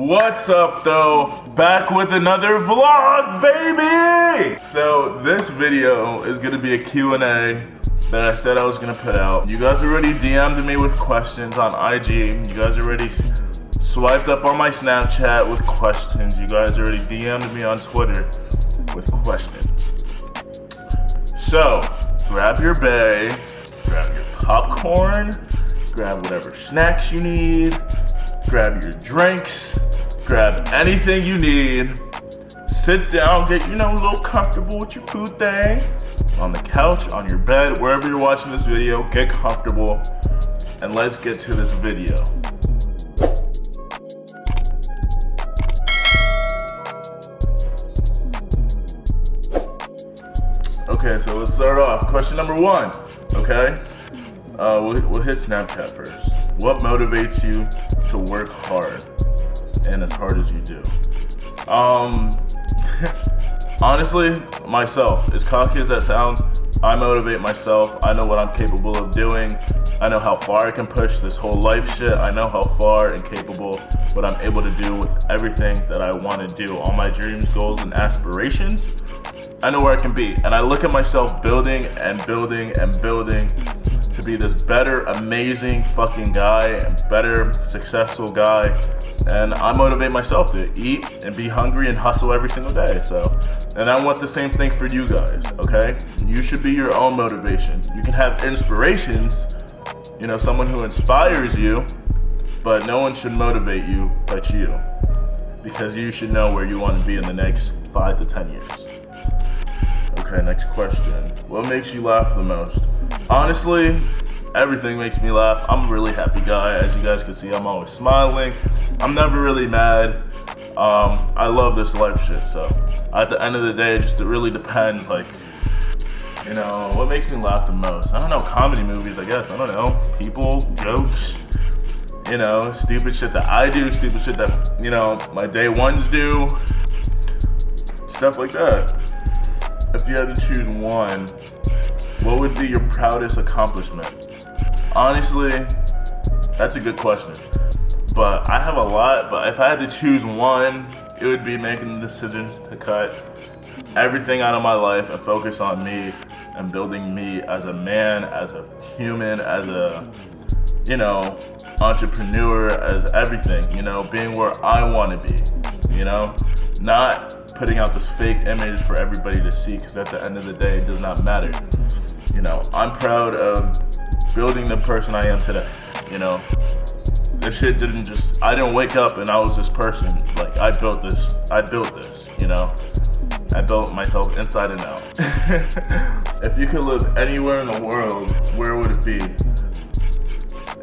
What's up though? Back with another vlog, baby! So this video is gonna be a Q&A that I said I was gonna put out. You guys already DM'd me with questions on IG. You guys already swiped up on my Snapchat with questions. You guys already DM'd me on Twitter with questions. So, grab your bay, grab your popcorn, grab whatever snacks you need, grab your drinks, grab anything you need, sit down, get, you know, a little comfortable with your food thing, on the couch, on your bed, wherever you're watching this video, get comfortable, and let's get to this video. Okay, so let's start off. Question number one, okay? Uh, we'll, we'll hit Snapchat first. What motivates you to work hard and as hard as you do? Um, honestly, myself. As cocky as that sounds, I motivate myself. I know what I'm capable of doing. I know how far I can push this whole life shit. I know how far and capable what I'm able to do with everything that I want to do. All my dreams, goals, and aspirations. I know where I can be. And I look at myself building and building and building to be this better, amazing fucking guy and better, successful guy. And I motivate myself to eat and be hungry and hustle every single day. So, and I want the same thing for you guys, okay? You should be your own motivation. You can have inspirations, you know, someone who inspires you, but no one should motivate you but you. Because you should know where you want to be in the next five to 10 years. Okay, next question. What makes you laugh the most? Honestly, everything makes me laugh. I'm a really happy guy. As you guys can see, I'm always smiling. I'm never really mad. Um, I love this life shit. So at the end of the day, it just it really depends. Like, you know, what makes me laugh the most? I don't know, comedy movies, I guess. I don't know. People, jokes, you know, stupid shit that I do, stupid shit that, you know, my day ones do. Stuff like that if you had to choose one, what would be your proudest accomplishment? Honestly, that's a good question. But I have a lot, but if I had to choose one, it would be making the decisions to cut everything out of my life and focus on me and building me as a man, as a human, as a, you know, entrepreneur, as everything, you know, being where I want to be, you know, not putting out this fake image for everybody to see because at the end of the day, it does not matter. You know, I'm proud of building the person I am today. You know, this shit didn't just, I didn't wake up and I was this person. Like, I built this, I built this, you know? I built myself inside and out. if you could live anywhere in the world, where would it be?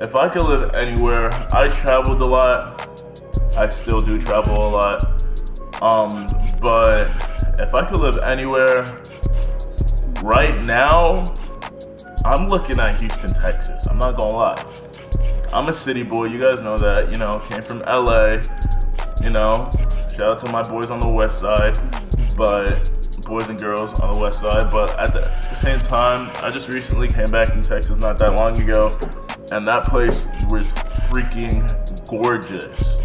If I could live anywhere, I traveled a lot. I still do travel a lot. Um, but if I could live anywhere right now, I'm looking at Houston, Texas. I'm not gonna lie. I'm a city boy, you guys know that, you know, came from LA, you know, shout out to my boys on the west side, but boys and girls on the west side, but at the, the same time, I just recently came back in Texas not that long ago, and that place was freaking gorgeous.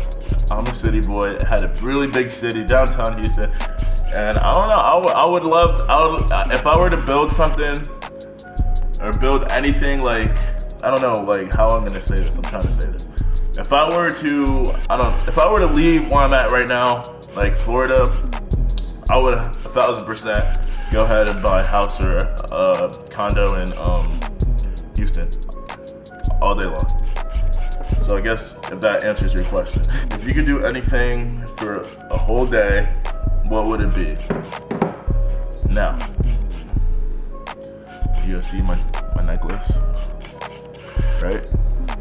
I'm a city boy. had a really big city, downtown Houston. And I don't know, I would, I would love, I would, if I were to build something or build anything like, I don't know, like how I'm gonna say this, I'm trying to say this. If I were to, I don't, if I were to leave where I'm at right now, like Florida, I would a thousand percent go ahead and buy a house or a condo in um, Houston all day long. So I guess if that answers your question. If you could do anything for a whole day, what would it be? Now, you see my, my necklace, right?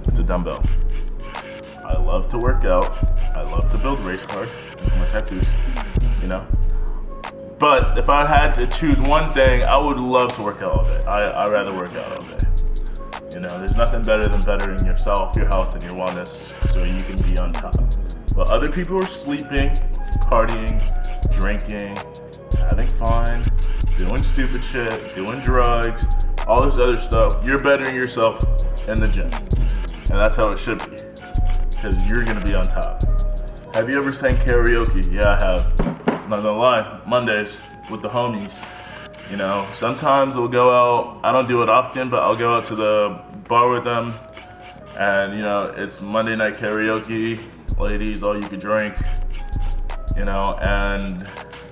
It's a dumbbell. I love to work out. I love to build race cars. It's my tattoos, you know? But if I had to choose one thing, I would love to work out all day. I, I'd rather work out all day. You know, there's nothing better than bettering yourself, your health, and your wellness so you can be on top. But other people are sleeping, partying, drinking, having fun, doing stupid shit, doing drugs, all this other stuff. You're bettering yourself in the gym. And that's how it should be. Because you're gonna be on top. Have you ever sang karaoke? Yeah, I have. Not gonna lie, Mondays with the homies. You know, sometimes we'll go out, I don't do it often, but I'll go out to the bar with them. And, you know, it's Monday night karaoke. Ladies, all you can drink. You know, and,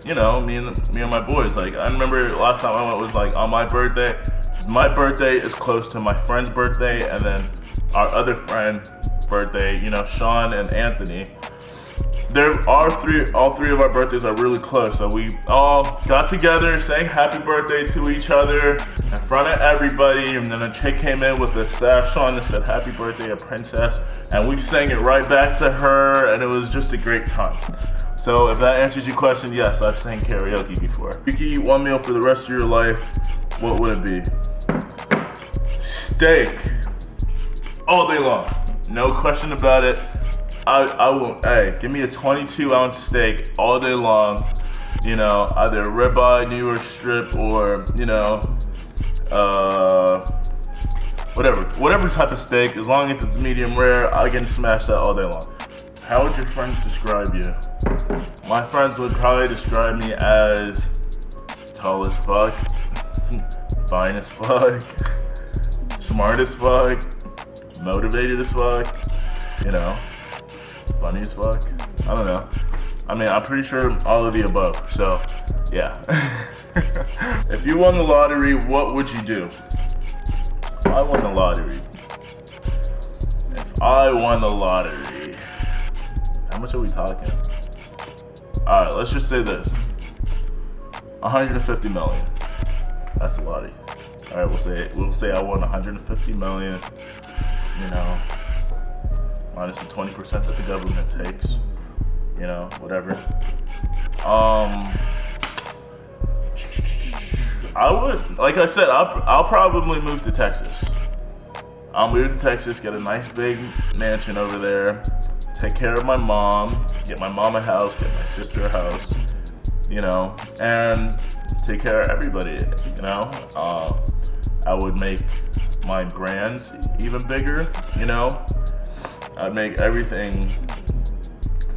you know, me and, me and my boys. Like, I remember last time I went was like on my birthday. My birthday is close to my friend's birthday, and then our other friend birthday, you know, Sean and Anthony. There are three all three of our birthdays are really close so we all got together sang happy birthday to each other in front of everybody and then a chick came in with a sash on and said happy birthday a princess and we sang it right back to her and it was just a great time. So if that answers your question yes i've sang karaoke before. If you could eat one meal for the rest of your life what would it be steak all day long no question about it I, I will, hey, give me a 22 ounce steak all day long. You know, either ribeye, New York strip, or, you know, uh, whatever, whatever type of steak, as long as it's medium rare, I can smash that all day long. How would your friends describe you? My friends would probably describe me as tall as fuck, fine as fuck, smart as fuck, motivated as fuck, you know funny as fuck. I don't know. I mean, I'm pretty sure all of the above. So, yeah. if you won the lottery, what would you do? I won the lottery. If I won the lottery. How much are we talking? All right, let's just say this. 150 million. That's a lot. All right, we'll say we'll say I won 150 million. You know, minus the 20% that the government takes, you know, whatever. Um, I would, like I said, I'll, I'll probably move to Texas. I'll move to Texas, get a nice big mansion over there, take care of my mom, get my mom a house, get my sister a house, you know, and take care of everybody, you know. Uh, I would make my brands even bigger, you know. I'd make everything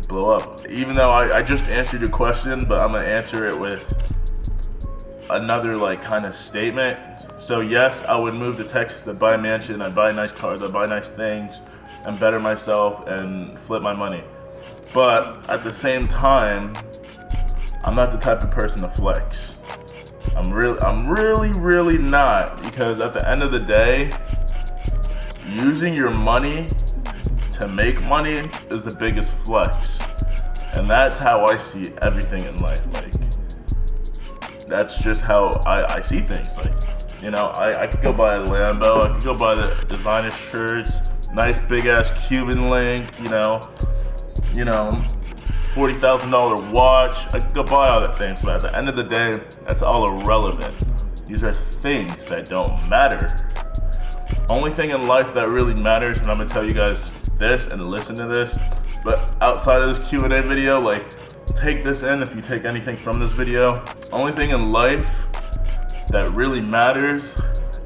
blow up. Even though I, I just answered your question, but I'm gonna answer it with another like kind of statement. So yes, I would move to Texas to buy a mansion, I'd buy nice cars, I'd buy nice things, and better myself and flip my money. But at the same time, I'm not the type of person to flex. I'm really, I'm really, really not because at the end of the day, using your money to make money is the biggest flex. And that's how I see everything in life. Like, that's just how I, I see things. Like, you know, I, I could go buy a Lambo, I could go buy the designer shirts, nice big ass Cuban link, you know, you know, $40,000 watch. I could buy all that things, but at the end of the day, that's all irrelevant. These are things that don't matter. Only thing in life that really matters, and I'm gonna tell you guys this and listen to this. But outside of this Q&A video, like take this in if you take anything from this video. Only thing in life that really matters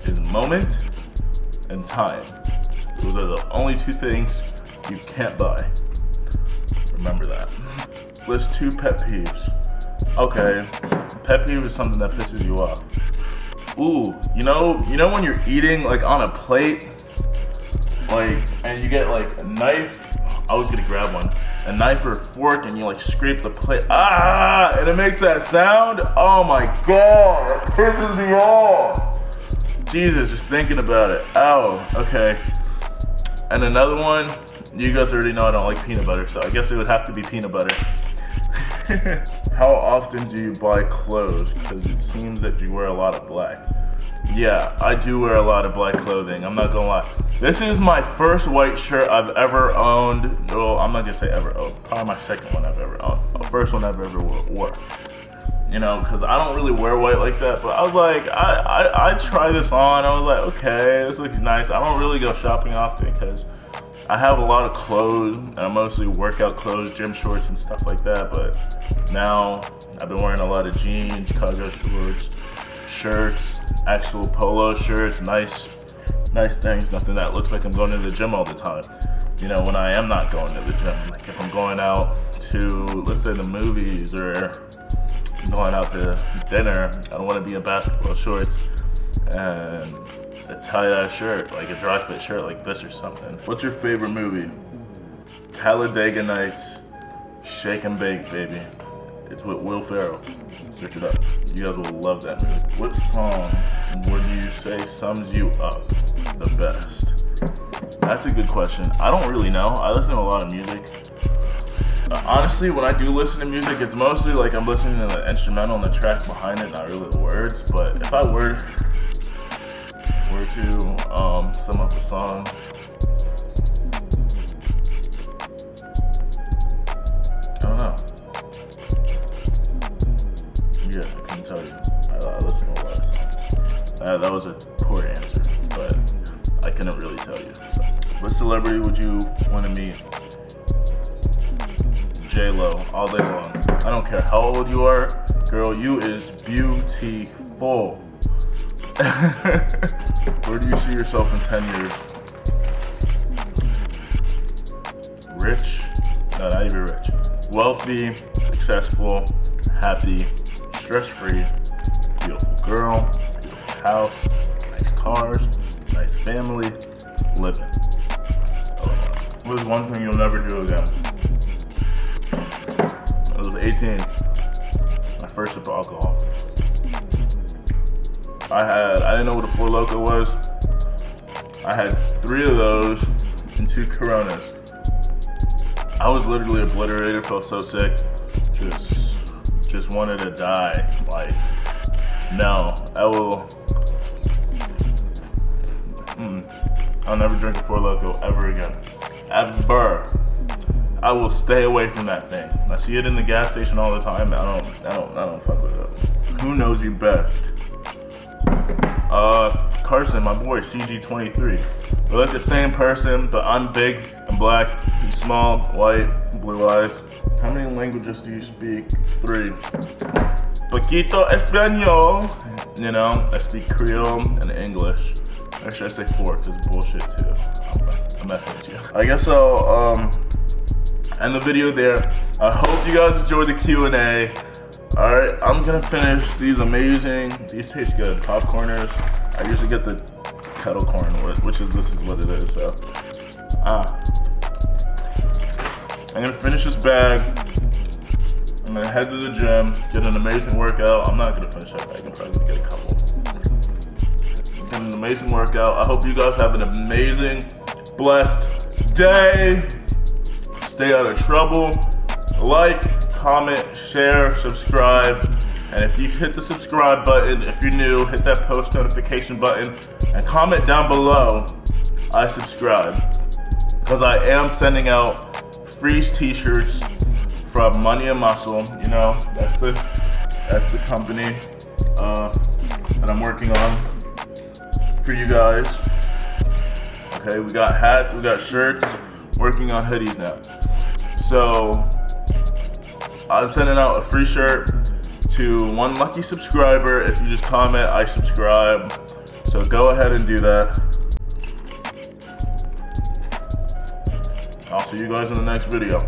is moment and time. Those are the only two things you can't buy. Remember that. List two pet peeves. Okay, pet peeve is something that pisses you off. Ooh, you know, you know when you're eating like on a plate like, and you get like a knife. I was gonna grab one, a knife or a fork, and you like scrape the plate. Ah, and it makes that sound. Oh my god, it pisses me off. Jesus, just thinking about it. Ow. Okay. And another one, you guys already know I don't like peanut butter, so I guess it would have to be peanut butter. How often do you buy clothes? Because it seems that you wear a lot of black. Yeah, I do wear a lot of black clothing. I'm not gonna lie. This is my first white shirt I've ever owned. Well, I'm not gonna say ever owned. Probably my second one I've ever owned. The first one I've ever wore. You know, because I don't really wear white like that. But I was like, I, I, I try this on. I was like, okay, this looks nice. I don't really go shopping often because I have a lot of clothes. I mostly workout clothes, gym shorts and stuff like that. But now I've been wearing a lot of jeans, cargo shorts, shirts, actual polo shirts, nice, nice things. Nothing that looks like I'm going to the gym all the time. you know, when I am not going to the gym. Like if I'm going out to, let's say, the movies or going out to dinner, I want to be in basketball shorts and a tie-dye shirt, like a dry fit shirt like this or something. What's your favorite movie? Talladega Nights, Shake and Bake, baby. It's with Will Ferrell. Search it up. You guys will love that movie. What song would you say sums you up the best? That's a good question. I don't really know. I listen to a lot of music. Honestly, when I do listen to music, it's mostly like I'm listening to the instrumental and the track behind it, not really the words. But if I were were to um, sum up a song, I don't know. Yeah, I can tell you. I, I listen to a lot of songs. Uh, that was a poor answer, but I couldn't really tell you. So, what celebrity would you want to meet? J Lo all day long. I don't care how old you are, girl. You is beautiful. Where do you see yourself in 10 years? Rich? No, not even rich. Wealthy, successful, happy, stress-free, beautiful girl, beautiful house, nice cars, nice family, living. What is one thing you'll never do again? I was 18, my first sip of alcohol. I had, I didn't know what a Four Loko was. I had three of those and two Coronas. I was literally obliterated, felt so sick. Just, just wanted to die. Like, no, I will, mm, I'll never drink a Four Loko ever again. Ever. I will stay away from that thing. I see it in the gas station all the time. I don't, I don't, I don't fuck with it. Who knows you best? Uh, Carson, my boy, CG23. We're like the same person, but I'm big and black, he's small, white, blue eyes. How many languages do you speak? Three. Poquito Espanol. You know, I speak Creole and English. Actually, I say four, because bullshit too. I'm messing with you. I guess I'll um, end the video there. I hope you guys enjoyed the Q&A. All right, I'm gonna finish these amazing, these taste good, popcorners. I usually get the kettle corn, which is, this is what it is, so. Ah. I'm gonna finish this bag. I'm gonna head to the gym, get an amazing workout. I'm not gonna finish that bag, I'm probably gonna get a couple. Get an amazing workout. I hope you guys have an amazing, blessed day. Stay out of trouble. Like, comment, share, subscribe. And if you hit the subscribe button, if you're new, hit that post notification button and comment down below, I subscribe. Because I am sending out freeze t-shirts from Money and Muscle. You know, that's the, that's the company uh, that I'm working on for you guys. Okay, we got hats, we got shirts, working on hoodies now. So I'm sending out a free shirt to one lucky subscriber. If you just comment, I subscribe. So go ahead and do that. I'll see you guys in the next video.